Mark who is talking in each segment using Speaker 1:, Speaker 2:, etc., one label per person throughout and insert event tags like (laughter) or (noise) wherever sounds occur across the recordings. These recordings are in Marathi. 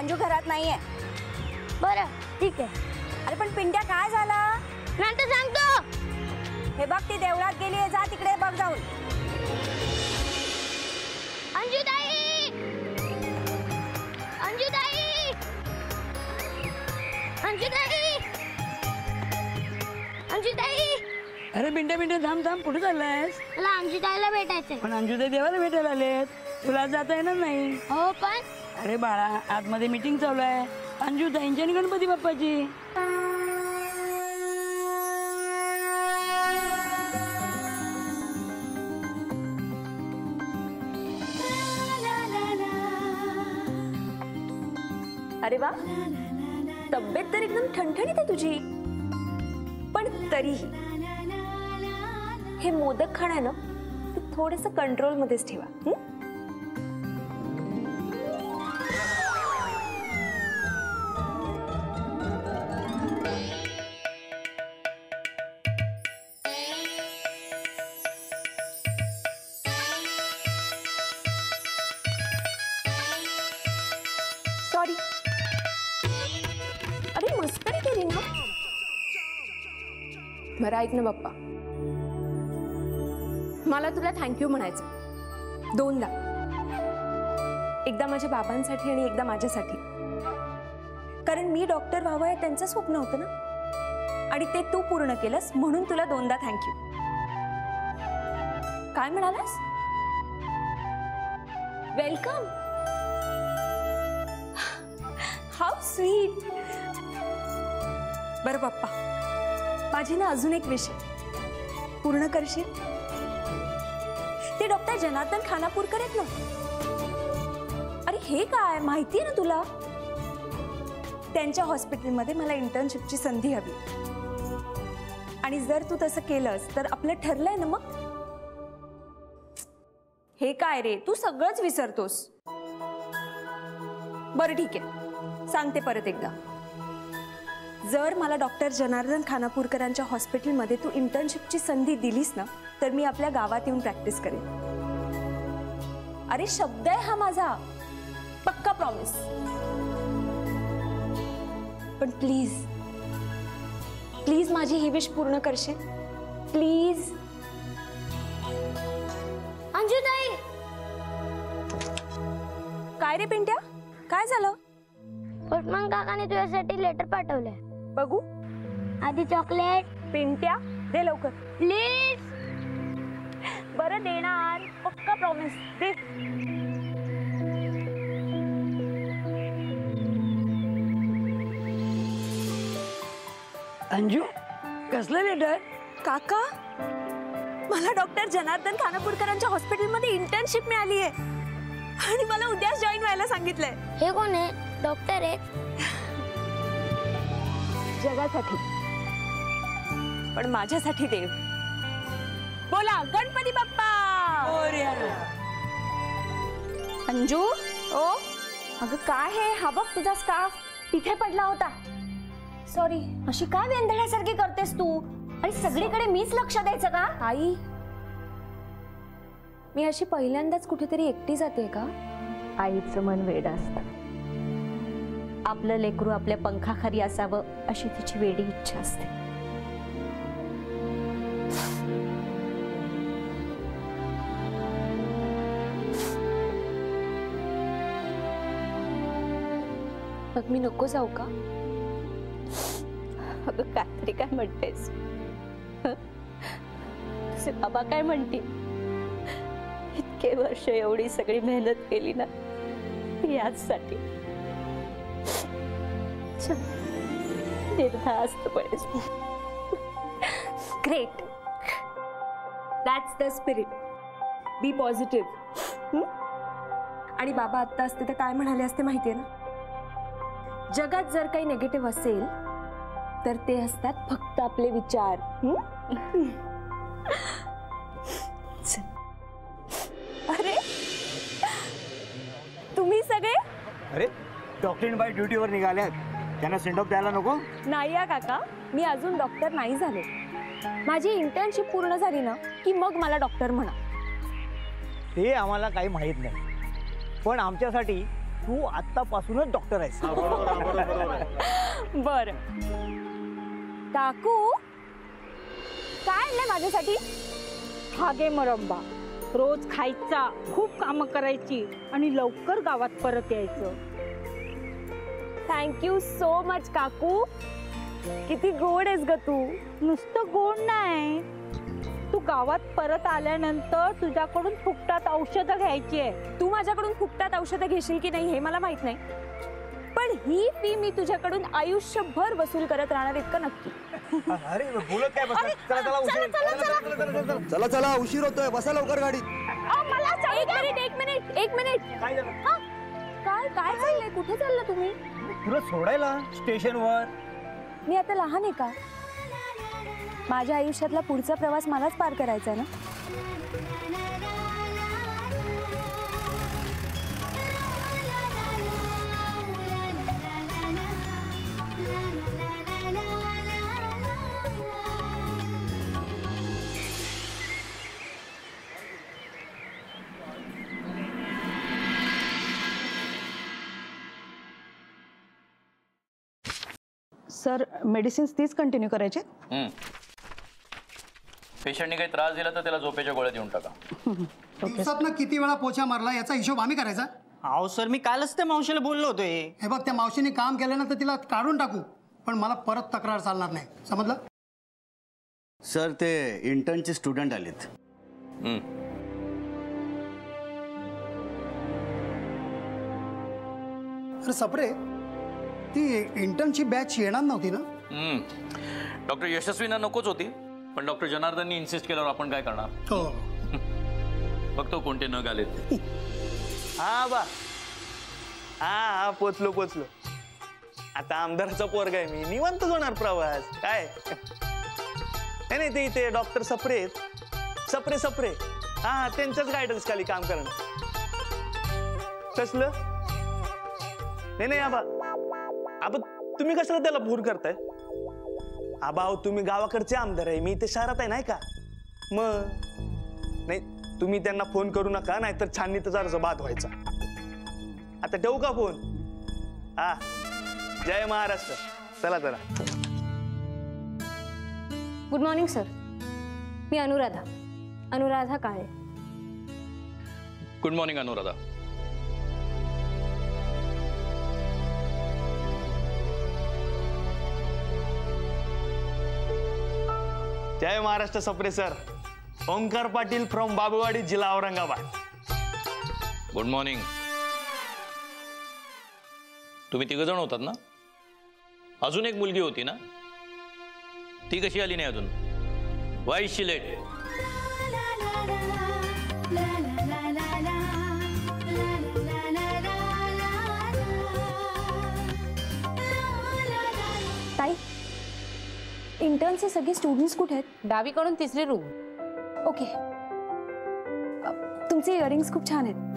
Speaker 1: अंजू घरात नाहीये.
Speaker 2: बरं ठीक आहे.
Speaker 1: अरे पण पिंट्या काय झालं?
Speaker 2: नंतर सांगतो.
Speaker 1: हे बघ ती देवळात गेली जा तिकडे बघ जाऊन.
Speaker 2: अंजुताई! अंजुताई! अंजुताई! अंजुताई!
Speaker 3: अरे मिनटं मिनटं थांब थांब कुठे चाललायस?
Speaker 2: मला अंजुताईला भेटायचंय.
Speaker 3: पण अंजुताई देवाला भेटायला आलेत. तुला जाता येणार नाही.
Speaker 2: हो पण
Speaker 3: अरे बाळा आतमध्ये मीटिंग चालू आहे. अंजुताईंची आणि गणपती बाप्पाची.
Speaker 1: अरे वा तब्येत तर एकदम ठणठणीत आहे तुझी. पण तरीही हे मोदक खाणं आहे ना थोडस कंट्रोल मध्येच ठेवा बरं ऐक ना बाप्पा. मला तुला थँक्यू म्हणायचं दोनदा. एकदा माझ्या बाबांसाठी आणि एकदा माझ्यासाठी. कारण मी डॉक्टर व्हावं हे त्यांचं स्वप्न होतं ना? आणि ते तू पूर्ण केलंस म्हणून तुला दोनदा थँक्यू काय म्हणालास? वेलकम हाऊ स्वीट बरं पप्पा माझी ना अजून एक विषय पूर्ण करशील? ते डॉक्टर जनार्दन खानापूरकर आहेत ना. अरे हे काय? माहिती आहे ना तुला? त्यांच्या हॉस्पिटलमध्ये मला इंटर्नशिपची संधी हवी. आणि जर तू तसं केलंस तर आपलं ठरलंय ना मग? हे काय रे? तू सगळंच विसरतोस. बरं ठीक आहे. सांगते परत एकदा. जर मला डॉक्टर जनार्दन खानापूरकरांच्या हॉस्पिटलमध्ये तू इंटर्नशिपची संधी दिलीस ना तर मी आपल्या गावात येऊन प्रॅक्टिस करेन. अरे शब्द आहे हा माझा. पक्का प्रॉमिस पण प्लीज प्लीज माझी ही विश पूर्ण करशील? प्लीज
Speaker 2: अंजुताई!
Speaker 1: काय रे पिंट्या? काय झालं?
Speaker 2: उस्मान काकाने तुझ्यासाठी लेटर पाठवलंय
Speaker 1: बघू.
Speaker 2: आधी चॉकलेट.
Speaker 1: पिंट्या दे लवकर.
Speaker 2: प्लीज.
Speaker 1: बरं देणार. पक्का प्रॉमिस दे.
Speaker 3: अंजू कसलं लेटर
Speaker 1: काका मला डॉक्टर जनार्दन खानापूरकरांच्या हॉस्पिटलमध्ये इंटर्नशिप मिळाली आहे आणि मला उद्याच जॉईन व्हायला सांगितलंय.
Speaker 2: हे कोण आहे? डॉक्टर आहे?
Speaker 1: जगासाठी. पण माझ्यासाठी देव. बोला गणपती बाप्पा! अंजू? ओ अगं काय हे? हा बघ तुझा स्कार्फ तिथे पडला होता. सॉरी अशी काय वेंधळ्यासारखी करतेस तू? आणि सगळीकडे मीच लक्ष द्यायचं का? आई मी अशी पहिल्यांदाच कुठेतरी एकटी जाते का?
Speaker 4: आईचं मन वेड असतं आपलं लेकरू आपल्या पंखाखाली असावं अशी तिची वेडी इच्छा असते.
Speaker 1: मग मी नको जाऊ का?
Speaker 4: अगं काहीतरी काय म्हणतेस? तुझे बाबा काय म्हणतील? इतके वर्ष एवढी सगळी मेहनत केली ना याचसाठी. निर्धास्तपणे
Speaker 1: great that's the spirit be positive आणि बाबा आत्ता असते तर काय म्हणाले असते माहितीये ना? जगात जर काही नेगेटिव्ह असेल तर ते असतात फक्त आपले विचार. हं? अरे! तुम्ही सगळे?
Speaker 5: अरे डॉक्टरीन बाई ड्युटीवर निघाल्यात. त्यांना सेंड ऑफ द्यायला नको?
Speaker 1: नाही या काका मी अजून डॉक्टर नाही झाले. माझी इंटर्नशिप पूर्ण झाली ना की मग मला डॉक्टर म्हणा.
Speaker 5: ते आम्हाला काही माहीत नाही. पण आमच्यासाठी तू आत्तापासूनच डॉक्टर आहेस.
Speaker 1: बर. (laughs) काकू काय आणलंय माझ्यासाठी?
Speaker 6: हागे मरंबा. रोज खायचा खूप कामं करायची आणि लवकर गावात परत यायचं.
Speaker 1: थँक्यू सो मच काकू. किती गोड आहेस ग तू.
Speaker 6: नुसतं गोड नाही. तू गावात परत आल्यानंतर तुझ्याकडून फुकटात औषधं घ्यायची आहे.
Speaker 1: तू माझ्याकडून फुकटात औषधं घेशील की नाही हे मला माहीत नाही. पण ही फी मी तुझ्याकडून आयुष्यभर वसूल करत राहणार इतकं नक्की. (laughs)
Speaker 5: अरे बोलत काय चला चला उशीर. चला, चला, चला, चला, चला.
Speaker 7: चला. चला उशीर होतोय. बसा लवकर गाडीत.
Speaker 1: एक मिनिट एक मिनिट एक मिनिट.
Speaker 5: काय झालं?
Speaker 1: हा? काय? काय चाललंय? कुठे चाललं तुम्ही?
Speaker 5: तुला सोडायला स्टेशनवर.
Speaker 1: मी आता लहान आहे का? माझ्या आयुष्यातला पुढचा प्रवास मलाच पार करायचा आहे ना?
Speaker 8: सर मेडिसिन्स तीच कंटिन्यू करायचे?
Speaker 9: पेशंटने काही त्रास दिला तर त्याला झोपेच्या गोळ्या देऊन टाका. (laughs)
Speaker 10: दिवसातनं किती वेळा पोछा मारला याचा हिशोब आम्ही करायचा?
Speaker 7: अहो सर मी कालच त्या मावशीला बोललो होतोय
Speaker 10: हे. बघ त्या मावशीने काम केलं ना तर तिला काढून टाकू पण मला परत तक्रार चालणार नाही. समजलं?
Speaker 7: सर ते इंटर्नचे स्टुडंट आलेत.
Speaker 10: अरे सपरे ती इंटर्नशिप बॅच येणार नव्हती ना?
Speaker 9: हम्म. डॉक्टर यशस्वीना नकोच होती पण डॉक्टर जनार्दननी इन्सिस्ट केल्यावर आपण काय करणार?
Speaker 10: हो. (laughs)
Speaker 9: बघतो कोणते न आलेत
Speaker 7: हा. बा. हा हा पोचलो पोचलो. आता आमदाराचा पोरगा आहे मी. निवांत होणार प्रवास. काय? नाही नाही ते इथे डॉक्टर सप्रे आहेत. सप्रे सप्रे. हा हा त्यांच्याच गायडन्स खाली काम करणं कसलं? नाही नाही आबा आबा तुम्ही कशाला त्याला फोन करताय? आबा अहो तुम्ही गावाकडचे आमदार आहे मी इथे शहरात आहे नाही का? मग? नाही तुम्ही त्यांना फोन करू नका नाहीतर छाननीतच अर्ज बाद व्हायचा. आता ठेवू का फोन? हा. जय महाराष्ट्र. चला चला.
Speaker 1: गुड मॉर्निंग सर मी Anuradha. Anuradha Kale
Speaker 9: good morning Anuradha.
Speaker 7: Jai Maharashtra Sapre sir. Omkar Patil from Babuwadi जिल्हा औरंगाबाद.
Speaker 9: गुड मॉर्निंग तुम्ही तिघ जण होतात ना? अजून एक मुलगी होती ना? ती कशी आली नाही अजून? वाय शी लेट
Speaker 1: इंटर्नचे सगळे स्टुडंट्स कुठे आहेत
Speaker 4: डावीकडून तिसरी रूम
Speaker 1: ओके तुमचे इयरिंग्स खूप छान आहेत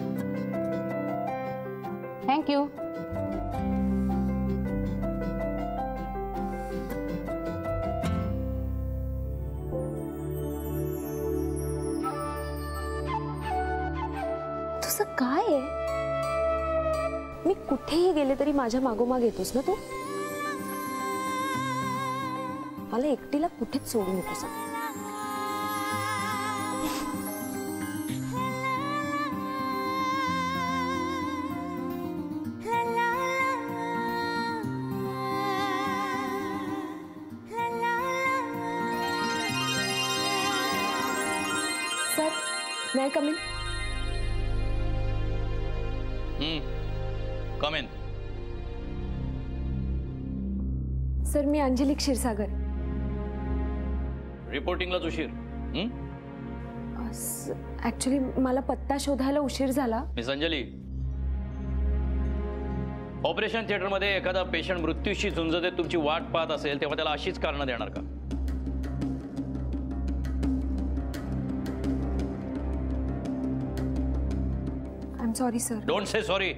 Speaker 4: थँक्यू
Speaker 1: तुझं काय आहे मी कुठेही गेले तरी माझ्या मागोमाग येतोस ना तू? मला एकटीला कुठेच सोडू नकोस सर मैं come in
Speaker 9: come in
Speaker 1: sir मी अंजली क्षीरसागर.
Speaker 9: रिपोर्टिंगलाच उशीर?
Speaker 1: ऍक्च्युली मला पत्ता शोधायला उशीर झाला.
Speaker 9: मिस अंजली ऑपरेशन थिएटरमध्ये एखादा पेशंट मृत्यूशी झुंजत आहे तुमची वाट पाहत असेल तेव्हा त्याला अशीच कारणं देणार का?
Speaker 1: I am sorry sir
Speaker 9: don't say sorry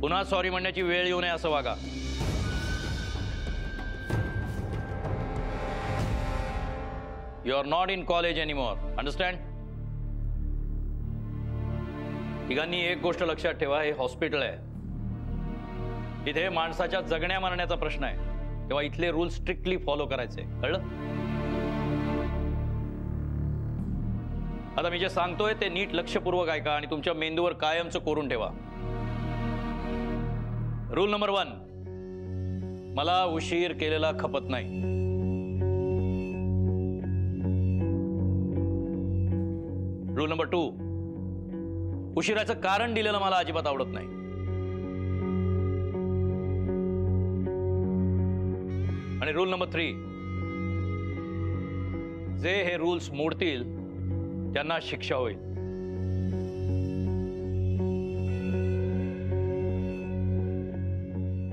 Speaker 9: पुन्हा सॉरी म्हणण्याची वेळ येऊ नये असं वागा. You are not in college anymore. Understand तिघांनी एक गोष्ट लक्षात ठेवा हे हॉस्पिटल आहे. इथे माणसाच्या जगण्या मरण्याचा प्रश्न आहे. तेव्हा इथले रूल स्ट्रिक्टली फॉलो करायचे. कळलं? आता मी जे सांगतोय ते नीट लक्षपूर्वक ऐका आणि तुमच्या मेंदूवर कायमचं कोरून ठेवा. रूल नंबर वन मला उशीर केलेला खपत नाही. रूल नंबर टू उशिराचं कारण दिलेलं मला अजिबात आवडत नाही. आणि रूल नंबर थ्री जे हे रूल्स मोडतील त्यांना शिक्षा होईल.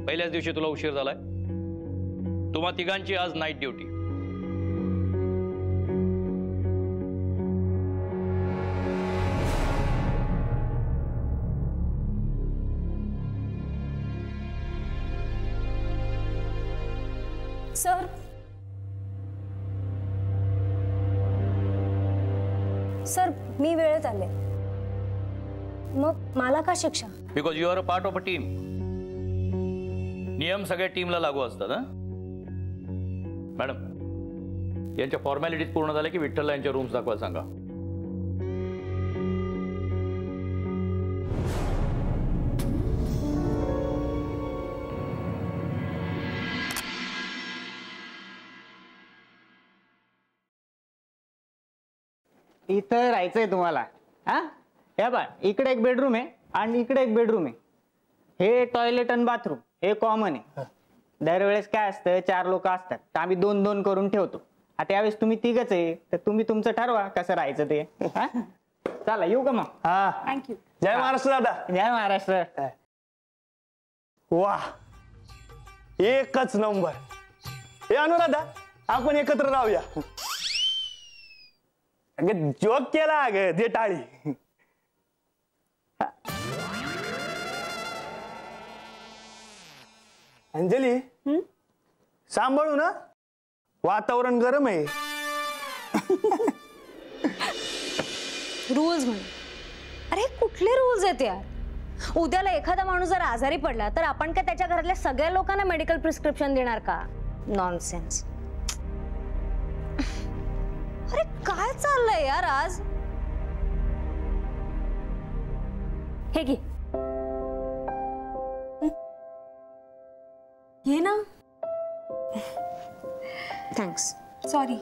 Speaker 9: पहिल्याच दिवशी तुला उशीर झालाय. तुम्हा तिघांची आज नाईट ड्युटी
Speaker 11: सर मी वेळेत आले. मग मला का शिक्षा?
Speaker 9: Because you are a part of a team नियम सगळ्या टीमला लागू असतात हा? मॅडम यांच्या फॉर्मॅलिटीज पूर्ण झाल्या की विठ्ठलला यांच्या रूम्स दाखवायला सांगा.
Speaker 5: इथं राहायचंय तुम्हाला. हा? हे बा इकडे एक बेडरूम आहे आणि इकडे एक बेडरूम आहे. हे टॉयलेट आणि बाथरूम हे कॉमन आहे. दरवेळेस काय असतं चार लोक असतात. तर आम्ही दोन दोन करून ठेवतो. आता यावेळेस तुम्ही तिघच आहे तर तुम्ही तुमचं ठरवा कसं राहायचं ते. हा? चला येऊ का मग?
Speaker 7: हा.
Speaker 11: थँक्यू
Speaker 7: जय महाराष्ट्र दादा.
Speaker 5: जय महाराष्ट्र.
Speaker 7: वा. एकच नंबर. हे अनुराधा आपण एकत्र राहूया. अगं जोक केला अग दे टाळी. अंजली सांभाळू ना? वातावरण गरम आहे.
Speaker 11: रूल्स म्हणे. अरे कुठले रूल्स आहेत यार? उद्याला एखादा माणूस जर आजारी पडला तर आपण काय त्याच्या घरातल्या सगळ्या लोकांना मेडिकल प्रिस्क्रिप्शन देणार का? नॉनसेन्स काय चाललंय यार आज? हे घे.
Speaker 1: ये ना.
Speaker 11: थँक्स
Speaker 1: सॉरी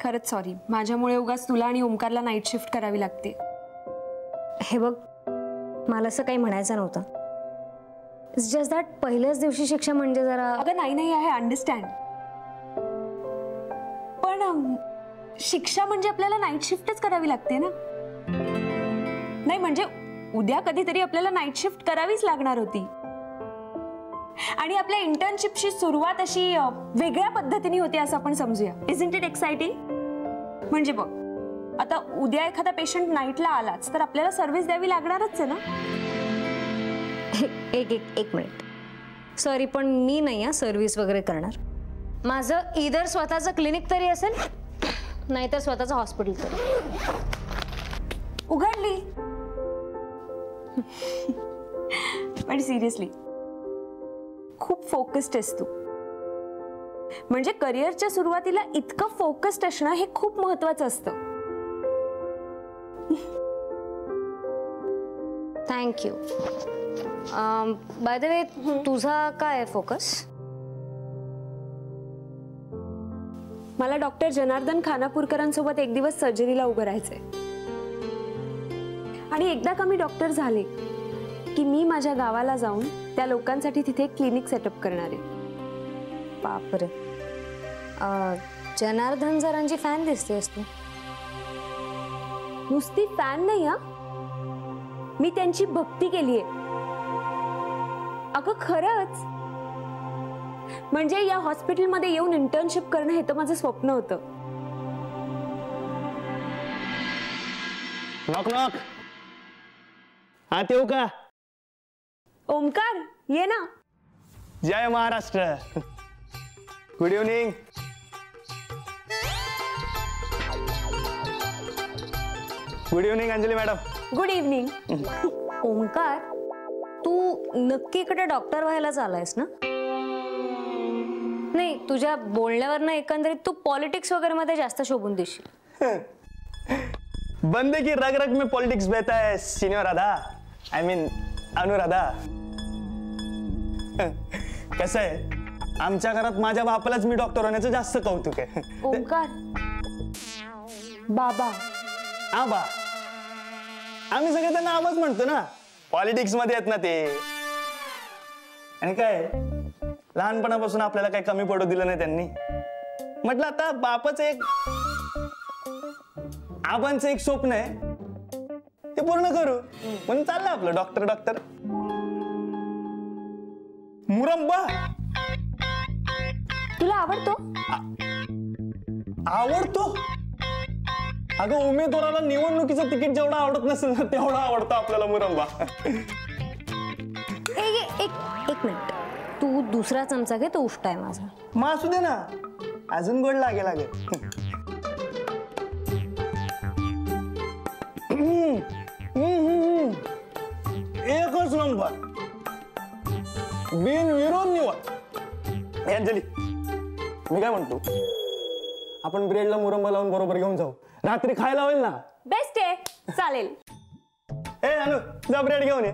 Speaker 1: खरंच सॉरी माझ्यामुळे उगाच तुला आणि ओमकारला नाईट शिफ्ट करावी लागते.
Speaker 11: हे बघ मला असं काही म्हणायचं नव्हतं. जस्ट दॅट पहिल्याच दिवशी शिक्षा म्हणजे जरा
Speaker 1: अगं नाही नाही आहे अंडरस्टँड शिक्षा म्हणजे आपल्याला नाईट शिफ्टच करावी लागते ना? नाही म्हणजे उद्या कधीतरी आपल्याला नाईट शिफ्ट करावीच लागणार होती. आणि आपल्या इंटर्नशिपची सुरुवात अशी वेगळ्या पद्धतीने होती असं आपण समजूया. इज इंट इट एक्साइटिंग म्हणजे बघ आता उद्या एखादा पेशंट नाईटला आलाच तर आपल्याला सर्व्हिस द्यावी लागणारच आहे ना?
Speaker 11: एक एक एक मिनिट सॉरी पण मी नाही आहे सर्व्हिस वगैरे करणार. माझं इधर स्वतःचं क्लिनिक तरी असेल नाहीतर स्वतःचं हॉस्पिटल तरी.
Speaker 1: उघडली. पण सिरियसली खूप फोकस्ड आहेस तू. म्हणजे करिअरच्या सुरुवातीला इतकं फोकस्ड असणं हे खूप महत्वाचं असतं.
Speaker 11: थँक्यू बाय द वे तुझा काय फोकस
Speaker 1: मला डॉक्टर जनार्दन खानापूरकरांसोबत एक दिवस सर्जरीला उभं राहायचंय. आणि एकदा का मी डॉक्टर झाले की मी माझ्या गावाला जाऊन त्या लोकांसाठी तिथे एक क्लिनिक सेटअप करणार आहे.
Speaker 11: बापरे. जनार्दन जरांची फॅन दिसतेस तू
Speaker 1: नुसती फॅन नाही हा? मी त्यांची भक्ती केलीये. अगं खरंच म्हणजे या हॉस्पिटलमध्ये येऊन इंटर्नशिप करणं हे तर माझं स्वप्न होतं.
Speaker 7: नॉक नॉक हा येऊ का?
Speaker 11: ओमकार ये ना.
Speaker 7: जय Maharashtra. Good evening good evening Anjali madam
Speaker 11: good evening Omkar तू नक्की इकडे डॉक्टर व्हायलाच आलायस ना? नाही तुझ्या बोलण्यावरनं एकंदरीत तू पॉलिटिक्स वगैरे मध्ये जास्त शोभून दिसशील. (laughs)
Speaker 7: बंदे की रग रग में पॉलिटिक्स बहता है senior Radha. I mean Anuradha कसं आहे? आमच्या घरात माझ्या बापालाच मी डॉक्टर होण्याचं जास्त कौतुक आहे. (laughs)
Speaker 11: ओमकार बाबा.
Speaker 7: हा बा. आम्ही सगळे त्यांना आवाज म्हणतो ना. पॉलिटिक्समध्ये आहेत ना ते. आणि काय? लहानपणापासून आपल्याला काही कमी पडू दिलं नाही त्यांनी. म्हटलं आता बापाचं एक आबांचं एक स्वप्न आहे. ते पूर्ण करू. म्हणून चाललं आपलं डॉक्टर डॉक्टर. मुरंबा.
Speaker 11: तुला आवडतो?
Speaker 7: आवडतो? अगं उमेदवाराला निवडणुकीचं तिकीट जेवढं आवडत नसेल ना तेवढा आवडतो आपल्याला मुरंबा.
Speaker 11: एक एक मिनिट. दुसरा चमचा घे तो उष्ट आहे माझा.
Speaker 7: मग असू दे ना. अजून गोड लागेल लागेल. एकच नंबर. बिन विरोध निवड अंजली मी काय म्हणतो? आपण ब्रेडला मुरंबा लावून बरोबर घेऊन जाऊ. रात्री खायला होईल ना?
Speaker 11: बेस्ट आहे. चालेल.
Speaker 7: ए अनु जा ब्रेड घेऊन ये.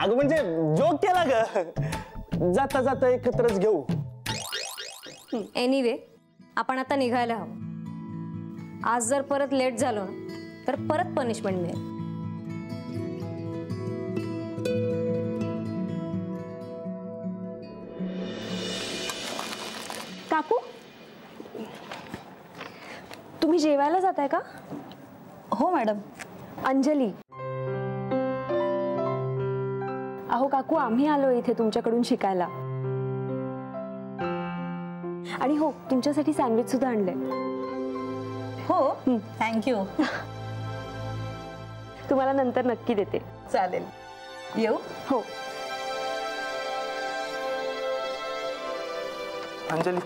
Speaker 7: अगं म्हणजे जोक केला ग. जाता जाता एकत्रच घेऊ.
Speaker 11: एनिवे आपण आता निघायला हवं. आज जर परत लेट झालो ना तर परत पनिशमेंट मिळेल.
Speaker 1: काकू? तुम्ही जेवायला जाताय का?
Speaker 8: हो मॅडम.
Speaker 1: अंजली. अहो काकू आम्ही आलो इथे तुमच्याकडून शिकायला. आणि हो तुमच्यासाठी सँडविच सुद्धा आणले
Speaker 8: हो? थँक्यू (laughs)
Speaker 1: तुम्हाला नंतर नक्की देते.
Speaker 8: चालेल. येऊ?
Speaker 1: हो.
Speaker 7: अंजली.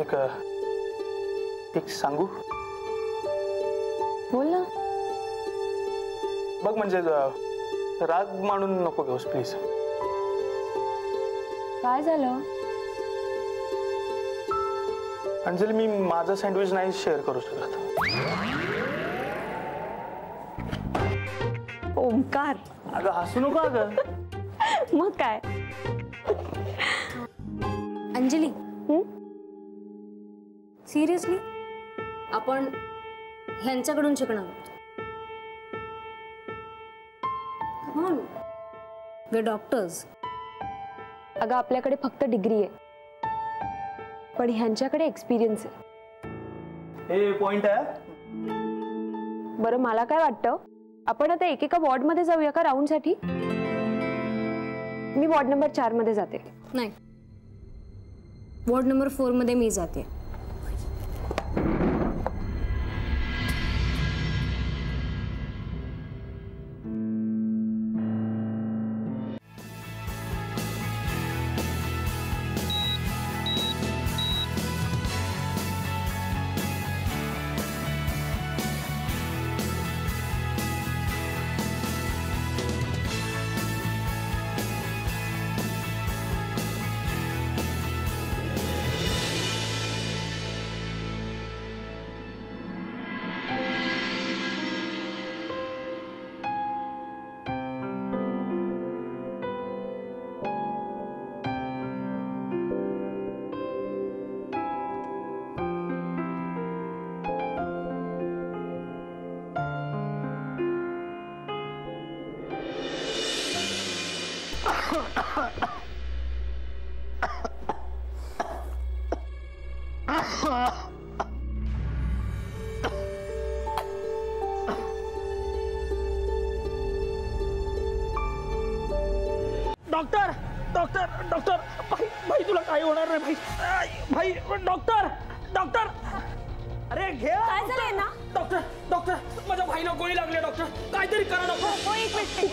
Speaker 7: एक एक सांगू?
Speaker 1: बोल ना.
Speaker 7: बघ म्हणजे राग मानून नको घेऊस प्लीज
Speaker 1: काय झालं?
Speaker 7: अंजली मी माझं सँडविच नाही शेअर करू शकत.
Speaker 1: ओमकार
Speaker 7: अगं हसू नको अगं.
Speaker 1: मग काय?
Speaker 11: अंजली. सिरियसली आपण ह्यांच्याकडून शिकणार वे डॉक्टर्स
Speaker 1: अगं आपल्याकडे फक्त डिग्री आहे. पण ह्यांच्याकडे एक्सपिरियन्स आहे.
Speaker 7: हे पॉइंट आहे?
Speaker 1: बरं मला काय वाटतं? आपण आता एकेका वॉर्डमध्ये जाऊया का राऊंडसाठी? मी वॉर्ड नंबर चारमध्ये जाते.
Speaker 11: नाही. वॉर्ड नंबर फोरमध्ये मी जाते.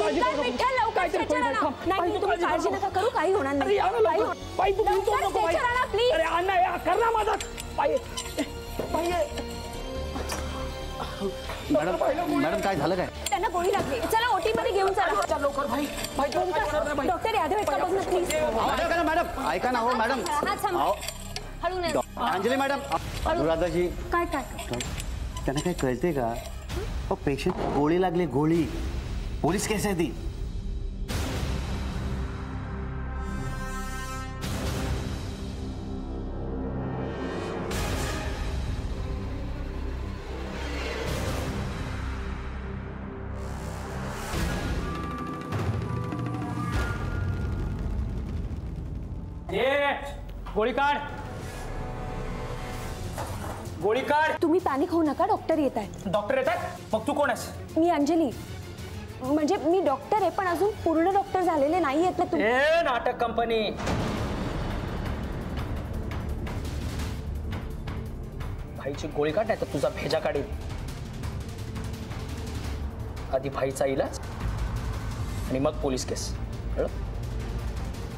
Speaker 12: काळजी करू नको. काहीतरी काळजी
Speaker 1: नका. करू काही होणार
Speaker 12: अरे
Speaker 1: नाही.
Speaker 12: या ना
Speaker 1: काही
Speaker 12: लवकर.
Speaker 1: होणार-
Speaker 12: बाई तू
Speaker 1: लवकर
Speaker 12: भिंतो नको बाई.
Speaker 1: स्ट्रेचर आणा प्लीज
Speaker 12: अरे अण्णा या कर ना माझा बाई बाई
Speaker 13: मॅडम मॅडम काय झालं काय? (laughs)
Speaker 1: त्यांना गोळी लागली. चला ओटी मध्ये घेऊन चला.
Speaker 12: लवकर भाई.
Speaker 1: डॉक्टर यादव बघ ना प्लीज
Speaker 13: मॅडम ऐका ना हो मॅडम.
Speaker 1: हळू
Speaker 13: अंजली मॅडम अनुराधाजी.
Speaker 1: काय काय?
Speaker 13: त्यांना काय कळते का? हो पेशंट गोळी लागली गोळी. पोलीस केस आहे ती
Speaker 12: ए गोळी काढ गोळी काढ
Speaker 1: तुम्ही पॅनिक होऊ नका डॉक्टर येत
Speaker 12: डॉक्टर येतात मग तू कोण आहेस?
Speaker 1: मी अंजली. म्हणजे मी डॉक्टर आहे, पण अजून पूर्ण डॉक्टर झालेले नाही आहेत ना तुम्ही.
Speaker 12: नाटक कंपनी भाईची गोळी काढ नाही तर तुझा भेजा काढील आधी भाईचा इलाज आणि मग पोलीस केस?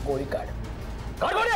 Speaker 12: गोळी काढ. काढ गोळी